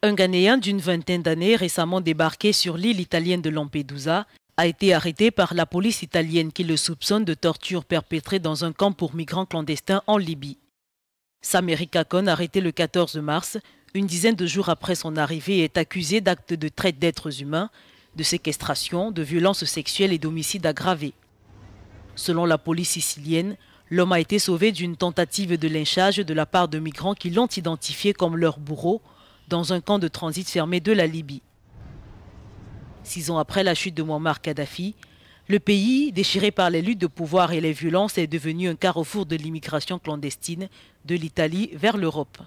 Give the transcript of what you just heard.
Un Ghanéen d'une vingtaine d'années récemment débarqué sur l'île italienne de Lampedusa a été arrêté par la police italienne qui le soupçonne de torture perpétrée dans un camp pour migrants clandestins en Libye. Samerika Khan, arrêté le 14 mars, une dizaine de jours après son arrivée, est accusé d'actes de traite d'êtres humains, de séquestration, de violences sexuelles et d'homicide aggravé. Selon la police sicilienne, l'homme a été sauvé d'une tentative de lynchage de la part de migrants qui l'ont identifié comme leur bourreau dans un camp de transit fermé de la Libye. Six ans après la chute de Muammar Kadhafi, le pays, déchiré par les luttes de pouvoir et les violences, est devenu un carrefour de l'immigration clandestine de l'Italie vers l'Europe.